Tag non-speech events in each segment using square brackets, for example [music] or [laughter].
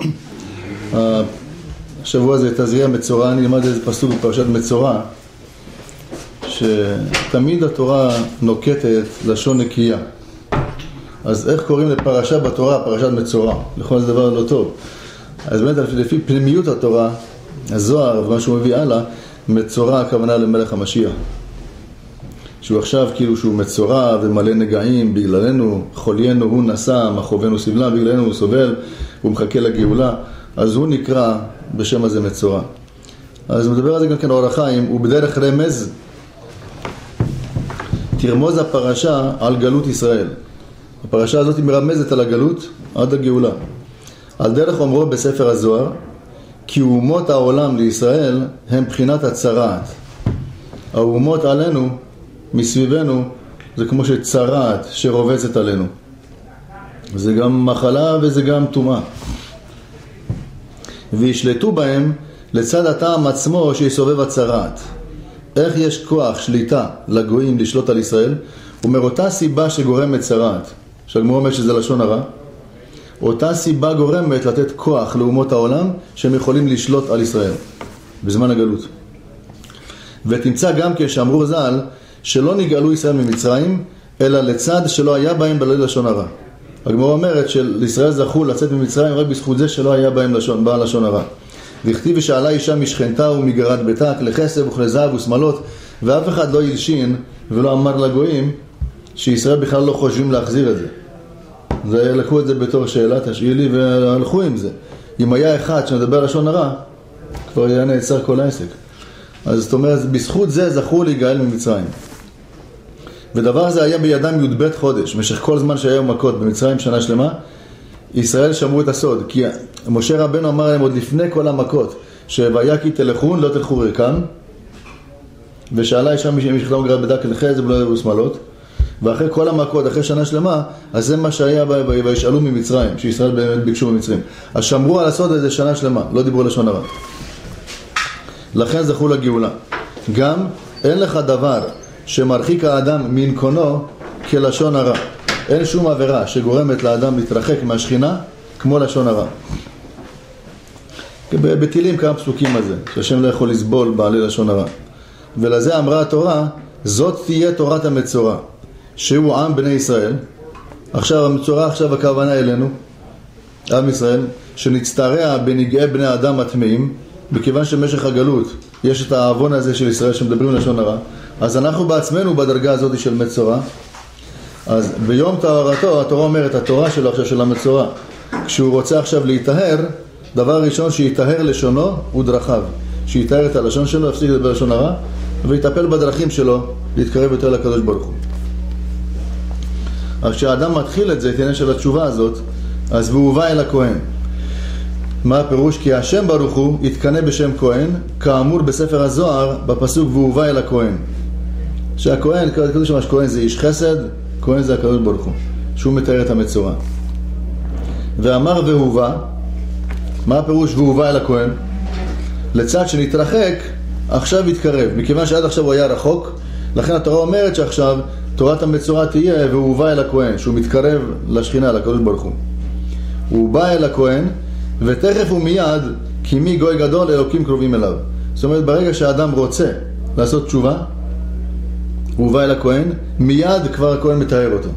[coughs] השבוע הזה תזריע מצורע, אני אלמד איזה פסוק בפרשת מצורע שתמיד התורה נוקטת לשון נקייה. אז איך קוראים לפרשה בתורה פרשת מצורע? לכל זה דבר לא טוב. אז באמת לפי פנימיות התורה, הזוהר ומה שהוא מביא הלאה, מצורע הכוונה למלך המשיח שהוא עכשיו כאילו שהוא מצורע ומלא נגעים בגללנו, חוליינו הוא נשא, מחובנו סבלה, בגללנו הוא סובל, הוא מחכה לגאולה, אז הוא נקרא בשם הזה מצורע. אז מדבר על זה גם כן אור החיים, הוא בדרך רמז תרמוז הפרשה על גלות ישראל. הפרשה הזאת מרמזת על הגלות עד הגאולה. על דרך אומרו בספר הזוהר, כי אומות העולם לישראל הם בחינת הצרעת. האומות עלינו, מסביבנו, זה כמו שצרעת שרובצת עלינו. זה גם מחלה וזה גם טומאה. וישלטו בהם לצד הטעם עצמו שיסובב הצרעת. איך יש כוח שליטה לגויים לשלוט על ישראל? ומאותה סיבה שגורמת צרעת, שהגמור אומר שזה לשון הרע, אותה סיבה גורמת לתת כוח לאומות העולם שהם יכולים לשלוט על ישראל בזמן הגלות. ותמצא גם כן שאמרו ז"ל שלא נגאלו ישראל ממצרים אלא לצד שלא היה בהם בליל לשון הרע. הגמרא אומרת שלישראל זכו לצאת ממצרים רק בזכות זה שלא היה בהם לשון, בעל לשון הרע. וכתיב ושאלה אישה משכנתה ומגרד ביתה כלי כסף וכלי זהב ושמאלות ואף אחד לא הלשין ולא אמר לגויים שישראל בכלל לא חושבים להחזיר את זה. ולקחו את זה בתור שאלה, תשאיר לי, והלכו עם זה. אם היה אחד שמדבר לשון הרע, כבר היה נעצר כל העסק. אז זאת אומרת, בזכות זה זכו להיגאל ממצרים. ודבר זה היה בידם י"ב חודש, במשך כל זמן שהיו מכות במצרים שנה שלמה, ישראל שמרו את הסוד, כי משה רבנו אמר להם עוד לפני כל המכות, שוויה כי תלכון לא תלכו ריקם, ושאלה אישה מי שכתב גרד בדק לחז ולא יראו שמאלות, ואחרי כל המכות, אחרי שנה שלמה, אז זה מה שהיה וישאלו ממצרים, שישראל באמת ביקשו ממצרים. אז שמרו על הסוד הזה שנה שלמה, לא דיברו לשון הרע. לכן זכו לגאולה. גם אין לך דבר שמרחיק האדם מנקונו כלשון הרע. אין שום עבירה שגורמת לאדם להתרחק מהשכינה כמו לשון הרע. בתהילים כמה פסוקים על זה, שהשם לא יכול לסבול בעלי לשון הרע. ולזה אמרה התורה, זאת תהיה תורת המצורע, שהוא עם בני ישראל. עכשיו המצורע עכשיו הכוונה אלינו, עם ישראל, שנצטרע בנגעי בני האדם הטמאים, מכיוון שבמשך הגלות יש את העוון הזה של ישראל שמדברים לשון הרע, אז אנחנו בעצמנו בדרגה הזאת של מצורע, אז ביום טהרתו, התורה אומרת, התורה שלו עכשיו של המצורע, כשהוא רוצה עכשיו להיטהר, דבר ראשון שיטהר לשונו הוא דרכיו. שיטהר את הלשון שלו, יפסיק לדבר לשון הרע, ויטפל בדרכים שלו להתקרב יותר לקדוש ברוך הוא. אז כשאדם מתחיל את זה, את העניין של התשובה הזאת, אז והוא בא אל הכהן. מה הפירוש? כי השם ברוך הוא יתקנא בשם כהן, כאמור בספר הזוהר, בפסוק והוא בא אל הכהן. שהכהן, כתוב שם שכהן זה איש חסד, כהן זה הקדוש ברוך הוא, שהוא מתאר את המצורע. ואמר והובא, מה הפירוש והובא אל הכהן? לצד שנתרחק, עכשיו יתקרב. מכיוון שעד עכשיו הוא היה רחוק, לכן התורה אומרת שעכשיו תורת המצורע תהיה והובא אל הכהן, שהוא מתקרב לשכינה, לקדוש ברוך הוא. הוא בא אל הכהן, ותכף ומיד, כי מי גוי גדול, אלוקים קרובים אליו. זאת אומרת, ברגע שהאדם רוצה לעשות תשובה, הוא בא אל הכהן, מיד כבר הכהן מתאר אותו.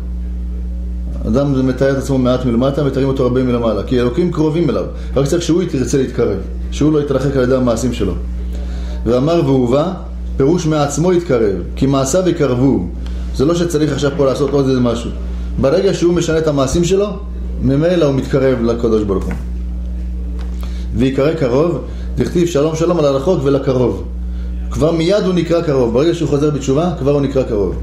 אדם מתאר את עצמו מעט מלמטה, מתארים אותו הרבה מלמעלה, כי אלוקים קרובים אליו, רק צריך שהוא ירצה להתקרב, שהוא לא יתרחק על ידי המעשים שלו. ואמר והובא, פירוש מעצמו יתקרב, כי מעשיו יקרבו. זה לא שצריך עכשיו פה לעשות עוד איזה משהו. ברגע שהוא משנה את המעשים שלו, ממילא הוא מתקרב לקדוש ברוך הוא. ויקרא קרוב, תכתיב שלום שלום על הרחוק ולקרוב. כבר מיד הוא נקרא קרוב, ברגע שהוא חוזר בתשובה, כבר הוא נקרא קרוב.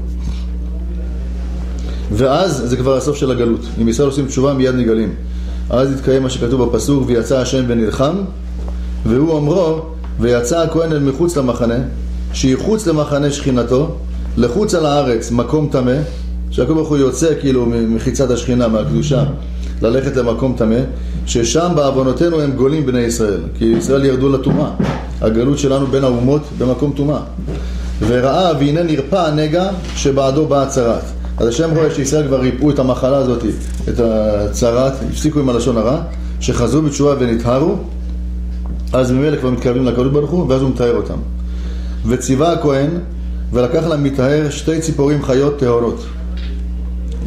ואז זה כבר הסוף של הגלות. אם ישראל עושים תשובה מיד נגלים. אז יתקיים מה שכתוב בפסוק ויצא השם ונלחם והוא אומרו ויצא הכהן אל מחוץ למחנה שהיא חוץ למחנה שכינתו לחוץ על הארץ מקום טמא שהקדוש ברוך הוא יוצא כאילו מחיצת השכינה מהקדושה ללכת למקום טמא ששם בעוונותינו הם גולים בני ישראל כי ישראל ירדו לטומאה הגלות שלנו בין האומות במקום טומאה וראה והנה נרפא הנגע שבעדו באה צרת אז השם רואה שישראל כבר ריפאו את המחלה הזאת, את הצרת, הפסיקו עם הלשון הרע, שחזרו בתשובה ונטהרו, אז ממילא כבר מתקרבים לקדוש ברוך הוא, ואז הוא מתאר אותם. וציווה הכהן, ולקח להם מטהר שתי ציפורים חיות טהורות.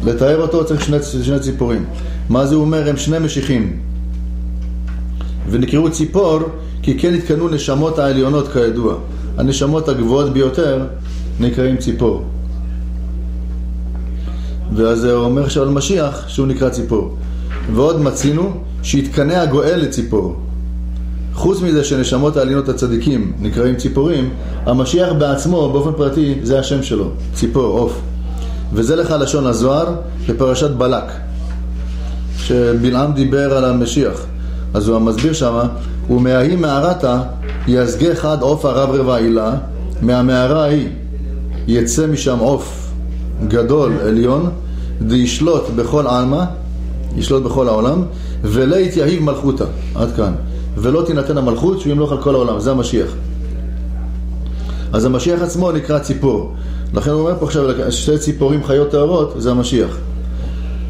לתאר אותו צריך שני, שני ציפורים. מה זה אומר? הם שני משיחים. ונקראו ציפור כי כן התקנו נשמות העליונות כידוע. הנשמות הגבוהות ביותר נקראים ציפור. ואז הוא אומר עכשיו על משיח שהוא נקרא ציפור. ועוד מצינו שהתקנא הגואל לציפור. חוץ מזה שנשמות העליונות הצדיקים נקראים ציפורים, המשיח בעצמו באופן פרטי זה השם שלו, ציפור, עוף. וזה לך לשון הזוהר בפרשת בלק, שבלעם דיבר על המשיח. אז הוא מסביר שמה, ומההיא מערתה יזגה חד עוף הרב רבע עילה, מהמערה ההיא יצא משם עוף גדול עליון, וישלוט בכל עלמא, ישלוט בכל העולם, ולא יתייהיב מלכותה, עד כאן. ולא תינתן המלכות שהוא ימלוך על כל העולם, זה המשיח. אז המשיח עצמו נקרא ציפור. לכן הוא אומר פה עכשיו שתי ציפורים חיות טהורות, זה המשיח.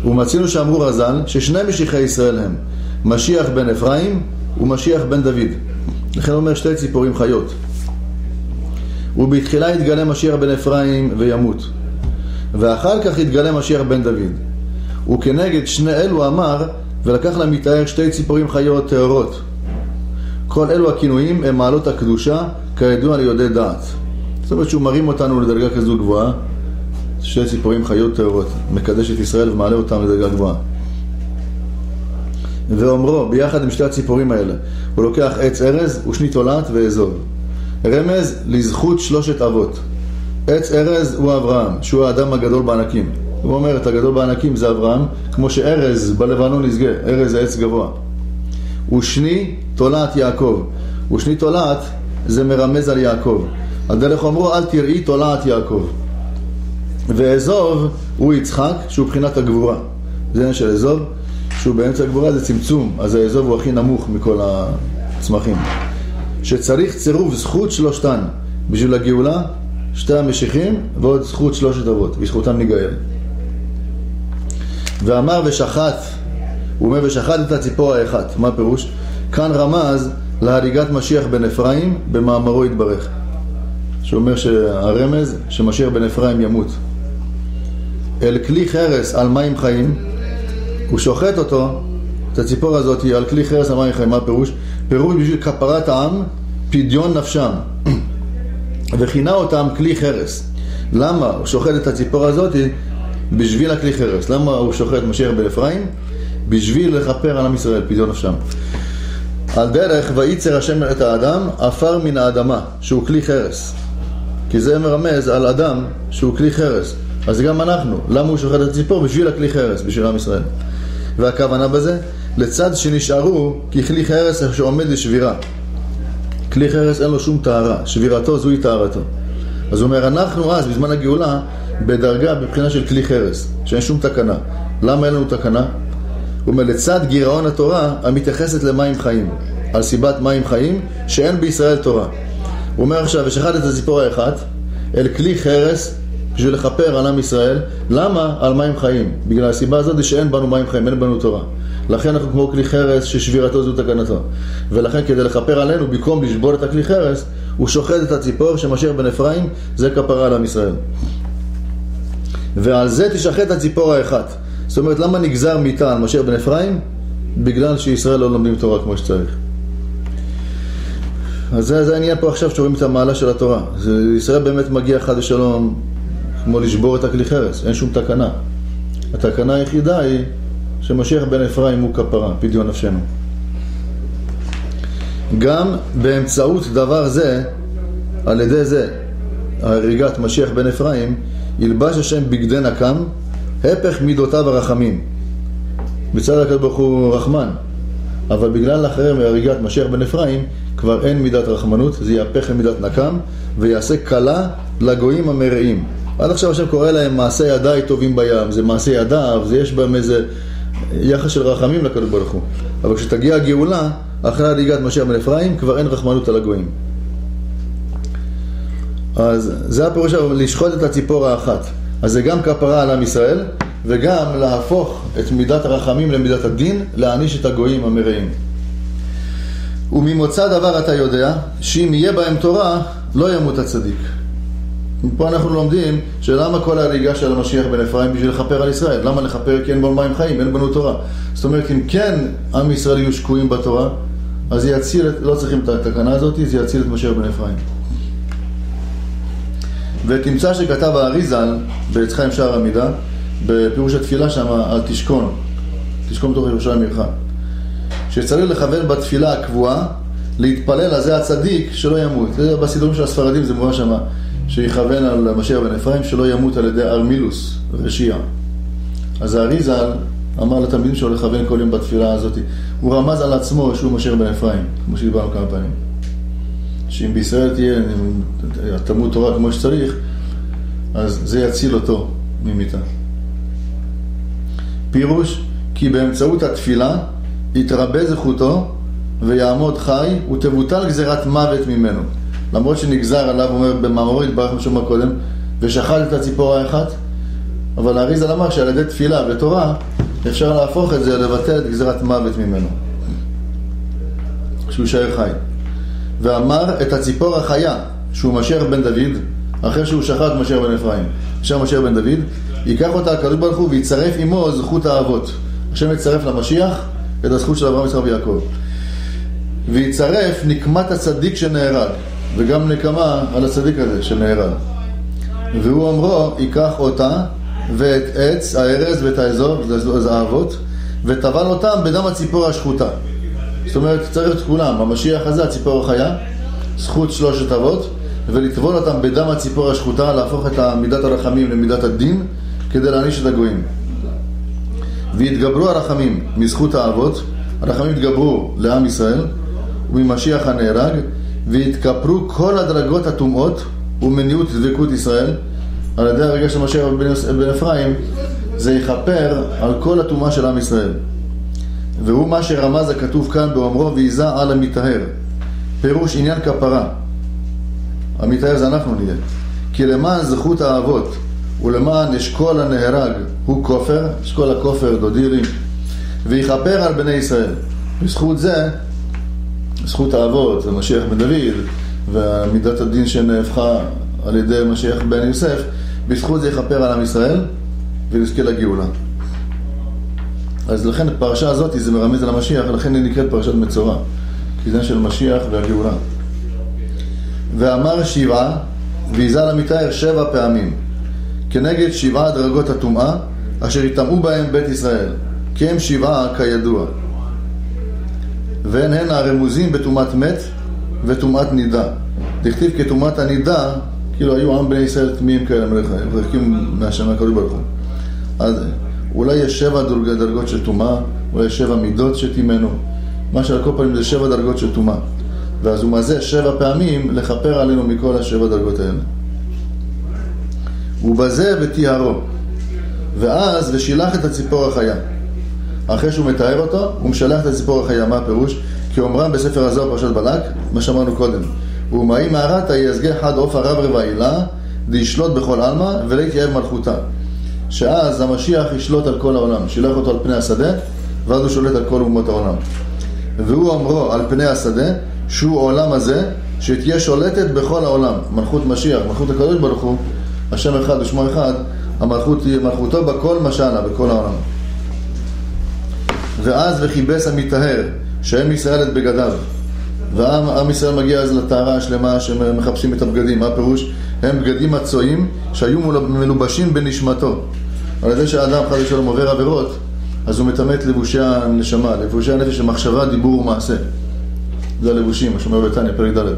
ומצינו שאמרו רז"ל ששני משיחי ישראל הם משיח בן אפרים ומשיח בן דוד. לכן אומר שתי ציפורים חיות. ובתחילה יתגלה משיח בן אפרים וימות. ואחר כך יתגלה משיח בן דוד. וכנגד שני אלו אמר ולקח להם מתאר שתי ציפורים חיות טהורות. כל אלו הכינויים הם מעלות הקדושה כידוע ליודעי דעת. זאת אומרת שהוא מרים אותנו לדרגה כזו גבוהה, שתי ציפורים חיות טהורות, מקדש את ישראל ומעלה אותם לדרגה גבוהה. ואומרו, ביחד עם שתי הציפורים האלה, הוא לוקח עץ ארז ושני תולעת ואזוב. רמז לזכות שלושת אבות. עץ ארז הוא אברהם, שהוא האדם הגדול בענקים. הוא אומר, את הגדול בענקים זה אברהם, כמו שארז בלבנון יסגה, ארז זה עץ גבוה. ושני תולעת יעקב. ושני תולעת זה מרמז על יעקב. על דרך אל תראי תולעת יעקב. ואזוב הוא יצחק שהוא בחינת הגבורה. זה עניין של אזוב, שהוא באמצע הגבורה זה צמצום, אז האזוב הוא הכי נמוך מכל הצמחים. שצריך צירוף זכות שלושתן בשביל הגאולה, שתי המשיחים ועוד זכות שלושת אבות, בזכותם ניגאל. ואמר ושחט, הוא אומר ושחט את הציפור האחת, מה הפירוש? כאן רמז להריגת משיח בן אפרים במאמרו יתברך. שאומר שהרמז שמשיח בן אפרים ימות. אל כלי חרס על מים חיים, הוא שוחט אותו, את הציפור הזאת, על כלי חרס מים חיים, מה הפירוש? פירוש בשביל כפרת העם, פדיון נפשם. [clears throat] וכינה אותם כלי חרס. למה הוא שוחט את הציפור הזאת? בשביל הכלי חרס. למה הוא שוחט משיח בן אפרים? בשביל לכפר על עם ישראל, פדיון נפשם. על דרך וייצר השם את האדם עפר מן האדמה, שהוא כלי חרס. כי זה מרמז על אדם שהוא כלי חרס. אז גם אנחנו, למה הוא שוחט את הציפור? בשביל הכלי חרס, בשביל עם ישראל. והכוונה בזה, לצד שנשארו ככלי חרס שעומד לשבירה. כלי חרס אין לו שום טהרה, שבירתו זוהי טהרתו. אז הוא אומר, אנחנו אז, בזמן הגאולה, בדרגה, בבחינה של כלי חרס, שאין שום תקנה. למה אין לנו תקנה? הוא אומר, לצד גירעון התורה המתייחסת למים חיים, על סיבת מים חיים, שאין בישראל תורה. הוא אומר עכשיו, ושחט את הציפור האחת אל כלי חרס בשביל לכפר על עם ישראל. למה? על מים חיים. בגלל הסיבה הזאת שאין בנו מים חיים, אין בנו תורה. לכן אנחנו כמו כלי חרס ששבירתו זו תקנתו. ולכן כדי לכפר עלינו, במקום לשבור את הכלי חרס, הוא שוחט את הציפור שמשיח בן אפרים, זה כפרה על עם ישראל. ועל זה תשחט הציפור האחת. זאת אומרת, למה נגזר מיתה על משיח בן אפרים? בגלל שישראל לא לומדים תורה כמו שצריך. אז זה, זה העניין פה עכשיו שרואים את המעלה של התורה. ישראל באמת מגיע חד ושלום כמו לשבור את הכלי חרס, אין שום תקנה. התקנה היחידה היא שמשיח בן אפרים הוא כפרה, פדיון נפשנו. גם באמצעות דבר זה, על ידי זה, הריגת משיח בן אפרים, ילבש השם בגדי נקם, הפך מידותיו הרחמים. מצד הקדוש ברוך הוא רחמן, אבל בגלל אחריהם הריגת משיח בן אפרים, כבר אין מידת רחמנות, זה יהפך למידת נקם, ויעשה כלה לגויים המרעים. עד עכשיו השם קורא להם מעשי ידיי טובים בים, זה מעשי ידיו, זה יש בהם איזה יחס של רחמים לקדוש ברוך הוא. אבל כשתגיע הגאולה, אחרי הריגת משיח בן אפרים, כבר אין רחמנות על הגויים. אז זה הפירוש לשחוט את הציפור האחת. אז זה גם כפרה על עם ישראל, וגם להפוך את מידת הרחמים למידת הדין, להעניש את הגויים המרעים. וממוצא דבר אתה יודע, שאם יהיה בהם תורה, לא ימות הצדיק. פה אנחנו לומדים שלמה כל ההריגה של המשיח בן אפרים בשביל לכפר על ישראל. למה לכפר? כי אין בו מים חיים, אין בנו תורה. זאת אומרת, אם כן עם ישראל יהיו שקועים בתורה, אז זה יציל, לא צריכים את התקנה הזאת, זה יציל את משיח בן אפרים. ותמצא שכתב האריזל בעץ חיים שער עמידה, בפירוש התפילה שם על תשכון, תשכון בתוך ירושלים עירך. שצריך לכוון בתפילה הקבועה, להתפלל על זה הצדיק שלא ימות. זה בסידורים של הספרדים זה מובן שמה. שיכוון על משיח בן אפרים שלא ימות על ידי ארמילוס, רשיעה. אז האריזל אמר לתלמידים שלו לכוון כל יום בתפילה הזאת. הוא רמז על עצמו שהוא משיח בן אפרים, כמו שדיברנו כמה פעמים. שאם בישראל תהיה תלמוד תורה כמו שצריך, אז זה יציל אותו ממיתה. פירוש, כי באמצעות התפילה יתרבה זכותו ויעמוד חי ותבוטל גזירת מוות ממנו. למרות שנגזר עליו, אומר במאמרו יתברך משום קודם, ושחט את הציפור האחת, אבל האריזה אמר שעל ידי תפילה ותורה אפשר להפוך את זה, לבטל את גזירת מוות ממנו, שהוא יישאר חי. ואמר את הציפור החיה, שהוא משיח בן דוד, אחרי שהוא שחט משיח בן אפרים, עכשיו משיח בן דוד, ייקח אותה הקדוש ברוך הוא ויצרף עמו זכות האבות. השם יצרף למשיח את הזכות של אברהם, יצחק ויעקב. ויצרף נקמת הצדיק שנהרג. וגם נקמה על הצדיק הזה שנהרג. והוא אומרו, ייקח אותה ואת עץ הארז ואת האזור, זה האבות, וטבל אותם בדם הציפור השחוטה. זאת אומרת, צריך את כולם, המשיח הזה, הציפור החיה, זכות שלושת אבות, ולטבול אותם בדם הציפור השחוטה, להפוך את מידת הרחמים למידת הדין, כדי להעניש את הגויים. והתגברו הרחמים מזכות האבות, הרחמים התגברו לעם ישראל, וממשיח הנהרג, והתכפרו כל הדרגות הטומאות ומניעות דבקות ישראל. על ידי הרגע של משה בן אפרים זה יכפר על כל הטומאה של עם ישראל. והוא מה שרמז הכתוב כאן באומרו ויזה על המטהר. פירוש עניין כפרה. המטהר זה אנחנו נהיה. כי למען זכות האבות ולמען אשכול הנהרג הוא כופר, אשכול הכופר דודי לי ויכפר על בני ישראל. בזכות זה זכות האבות ומשיח בן דוד ומידת הדין שנהפכה על ידי משיח בן יוסף, בזכות זה יכפר על עם ישראל ונזכה לגאולה. אז לכן הפרשה הזאת זה מרמז על המשיח, לכן היא נקראת פרשת מצורע, כי זה של משיח והגאולה. ואמר שבעה, ויזל המתאר שבע פעמים, כנגד שבעה דרגות הטומאה, אשר יטמאו בהם בית ישראל, כי הם שבעה כידוע. והן הן הרמוזים בטומאת מת וטומאת נידה. דכתיב כטומאת הנידה, כאילו היו עם בני ישראל טמאים כאלה, מרחקים מהשם הקדוש ברוך הוא. אז אולי יש שבע דרגות של טומאה, אולי יש שבע מידות שטימאנו. מה שעל כל פנים זה שבע דרגות של טומאה. ואז הוא מזה שבע פעמים לכפר עלינו מכל השבע דרגות האלה. ובזה וטיהרו. ואז ושילח את הציפור החיה. אחרי שהוא מתאר אותו, הוא משלח את הציפור החיה, מה הפירוש? כי אומרם בספר הזוהר פרשת בלק, מה שאמרנו קודם, ומאי מערתה יזגה חד עופר רב רבע הילה, בכל עלמא, ולהתייעב מלכותה. שאז המשיח ישלוט על כל העולם, שילח אותו על פני השדה, ואז הוא שולט על כל אומות העולם. והוא אומרו על פני השדה, שהוא עולם הזה, שתהיה שולטת בכל העולם. מלכות משיח, מלכות הקדוש ברוך הוא, השם אחד ושמו אחד, המלכות תהיה מלכותו בכל משלה, בכל העולם. ואז וכיבס המטהר, שהם ישראל את בגדיו. ועם ישראל מגיע אז לטהרה השלמה שמחפשים את הבגדים. מה הפירוש? הם בגדים מצויים שהיו מלובשים בנשמתו. על ידי שהאדם חד ושלום עובר עבירות, אז הוא מטמא את לבושי הנשמה, לבושי הנפש של מחשבה, דיבור ומעשה. זה הלבושים, מה שאומר בתניא, פרק ד'.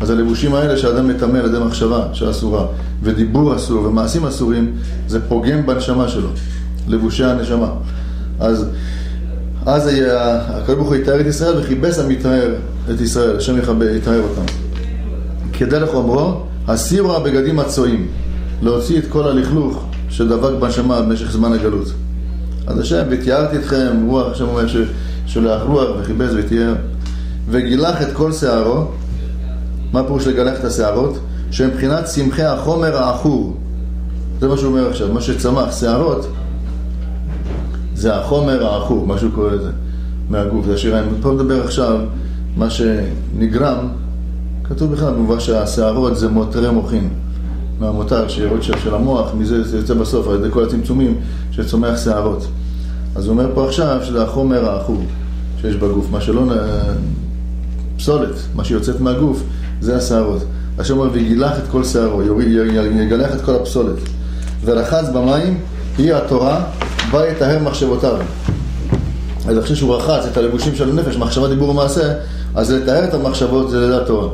אז הלבושים האלה שאדם מטמא על ידי מחשבה שאסורה, ודיבור אסור, ומעשים אסורים, זה פוגם בנשמה שלו, לבושי הנשמה. אז אז הקדוש ברוך הוא יתאר את ישראל וכיבס המתאר את ישראל, השם יתאר אותם. כדרך אומרו, הסירו הבגדים הצועים, להוציא את כל הלכלוך שדבק בנשמה במשך זמן הגלות. אז השם, ותיארתי אתכם, רוח, השם אומר ששולח רוח וכיבס ותיאר, וגילח את כל שערו, מה פירוש לגלח את השערות? שהם מבחינת צמחי החומר העכור. זה מה שהוא אומר עכשיו, מה שצמח, שערות, זה החומר העכור, מה שהוא קורא לזה, מהגוף, זה השיריים. פה מדבר עכשיו, מה שנגרם, כתוב בכלל במובן שהשערות זה מותרי מוחין, מהמותר, שירות של, של המוח, מזה זה יוצא בסוף, על ידי כל הצמצומים שצומח שערות. אז הוא אומר פה עכשיו שזה החומר העכור שיש בגוף, מה שלא... פסולת, מה שיוצאת מהגוף, זה השערות. השם אומר, ויגילח את כל שערו, יגלח את כל הפסולת. ורחץ במים, היא התורה, בה יטהר מחשבותיו. אז אחרי שהוא רחץ את הלבושים של הנפש, מחשבה, דיבור ומעשה, אז לטהר את המחשבות זה לדעת תורה.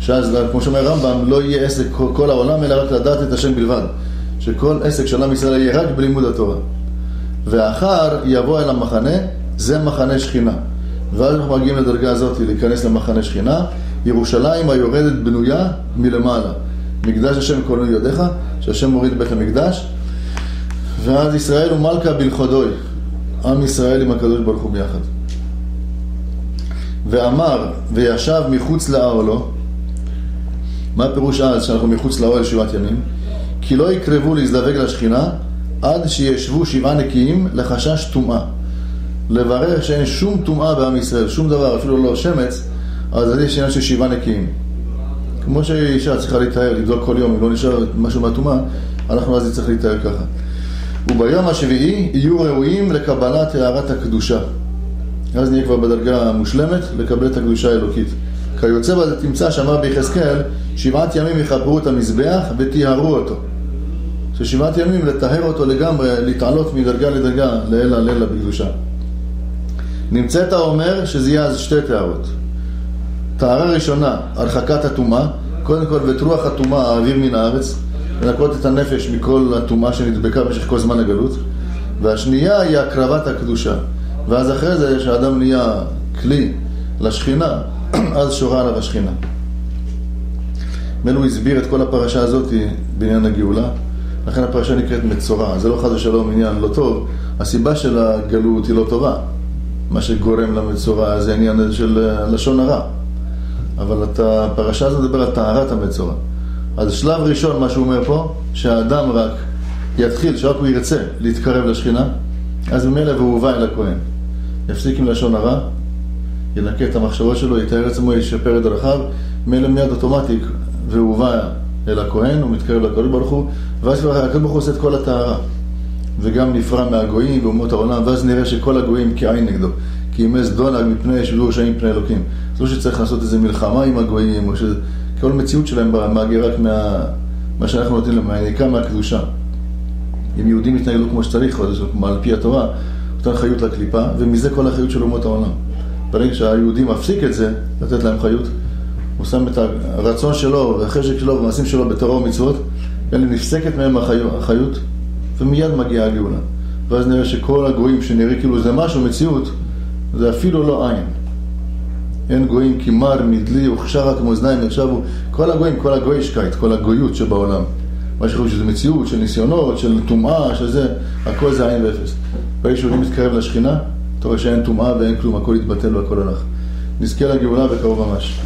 שאז, כמו שאומר רמב"ם, לא יהיה עסק כל העולם, אלא רק לדעת את השם בלבד. שכל עסק של עם ישראל יהיה רק בלימוד התורה. ואחר יבוא אל המחנה, זה מחנה שכינה. ואז אנחנו מגיעים לדרגה הזאת, להיכנס למחנה שכינה. ירושלים היורדת בנויה מלמעלה. מקדש השם קולנו ידיך, שהשם מוריד בית המקדש. ואז ישראל ומלכה בלכודוי. עם ישראל עם הקדוש ברוך הוא ביחד. ואמר, וישב מחוץ לאוהלו, מה הפירוש אז שאנחנו מחוץ לאוהל שבעת ימים? כי לא יקרבו להזדווג לשכינה עד שישבו שבעה נקיים לחשש טומאה. לברר שאין שום טומאה בעם ישראל, שום דבר, אפילו לא שמץ, אז יש עניין של שבעה נקיים. כמו שאישה צריכה להתאר, לבדוק כל יום, אם לא נשאר משהו מהטומאה, אנחנו אז נצטרך להתאר ככה. וביום השביעי יהיו ראויים לקבלת הערת הקדושה. אז נהיה כבר בדרגה המושלמת לקבל את הקדושה האלוקית. כיוצא בזה תמצא שאמר ביחזקאל, שבעת ימים יחברו את המזבח וטיהרו אותו. ששבעת ימים לטהר אותו לגמרי, להתעלות מדרגה לדרגה, לעילא לעילא בקדושה. נמצאת האומר שזה יהיה אז שתי טהרות. טהרה ראשונה, הרחקת הטומאה, קודם כל ואת רוח הטומאה האוויר מן הארץ, לנקות את הנפש מכל הטומאה שנדבקה במשך כל זמן הגלות, והשנייה היא הקרבת הקדושה. ואז אחרי זה, כשאדם נהיה כלי לשכינה, [clears throat] אז שורה עליו השכינה. מנו הסביר את כל הפרשה הזאת בעניין הגאולה, לכן הפרשה נקראת מצורע. זה לא חס ושלום עניין לא טוב, הסיבה של הגלות היא לא טובה. מה שגורם למצורע זה עניין של לשון הרע. אבל הפרשה הזאת מדבר על טהרת המצורע. אז שלב ראשון, מה שהוא אומר פה, שהאדם רק יתחיל, שרק הוא ירצה להתקרב לשכינה, אז ממילא והוא הובא אל הכהן. יפסיק עם לשון הרע, ינקה את המחשבות שלו, יתאר עצמו, ישפר את דרכיו, מילא מיד אוטומטי, והוא הובא אל הכהן, הוא מתקרב לקדוש ברוך הוא, ואז הקדוש ברוך הוא עושה את כל הטהרה. וגם נפרע מהגויים ואומות העולם, ואז נראה שכל הגויים כעין נגדו. כי ימי זדון מפני שדור רשעים מפני אלוקים. זה לא שצריך לעשות איזה מלחמה עם הגויים, או שכל מציאות שלהם מגיעה רק מה... מה שאנחנו נותנים להם, מהעיקר מהקדושה. אם יהודים יתנהלו כמו שצריך, או על פי התורה, נותן חיות לקליפה, ומזה כל החיות של אומות העולם. ברגע שהיהודי מפסיק את זה, לתת להם חיות, הוא שם את הרצון שלו, והחשק שלו, והמעשים שלו בתורה ומצוות, ואלה נפסקת מהם החיות, ומיד מגיעה הגאולה. ואז נראה שכל הגויים שנראה כאילו זה משהו, מציאות, זה אפילו לא עין. אין גויים כי מר, מדלי, וכשרה כמו אוזניים ישבו, כל הגויים, כל הגוישקייט, כל הגויות שבעולם. מה שחושבים שזה מציאות, של ניסיונות, של טומאה, של זה, הכל זה עין ואפס. ברגע שיהודי מתקרב לשכינה, אתה רואה שאין טומאה ואין כלום, הכל התבטל והכל הלך. נזכה לגאולה בקרוב ממש.